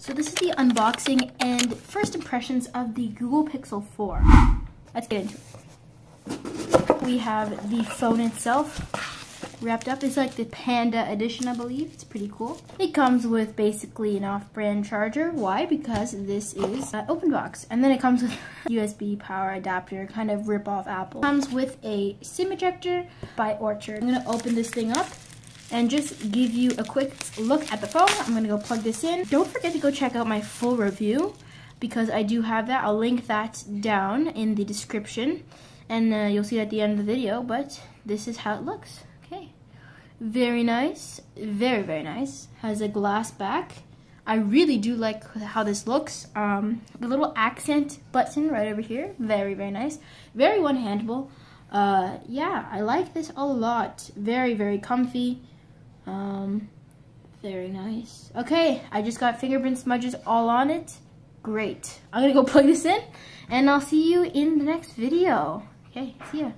So this is the unboxing and first impressions of the Google Pixel 4. Let's get into it. We have the phone itself wrapped up. It's like the Panda edition, I believe. It's pretty cool. It comes with basically an off-brand charger. Why? Because this is an open box. And then it comes with USB power adapter, kind of rip off Apple. It comes with a SIM ejector by Orchard. I'm gonna open this thing up and just give you a quick look at the phone. I'm gonna go plug this in. Don't forget to go check out my full review because I do have that. I'll link that down in the description and uh, you'll see it at the end of the video, but this is how it looks. Okay, very nice, very, very nice. Has a glass back. I really do like how this looks. Um, the little accent button right over here, very, very nice. Very one-handable. Uh, yeah, I like this a lot. Very, very comfy. Um, very nice. Okay, I just got fingerprint smudges all on it. Great. I'm gonna go plug this in, and I'll see you in the next video. Okay, see ya.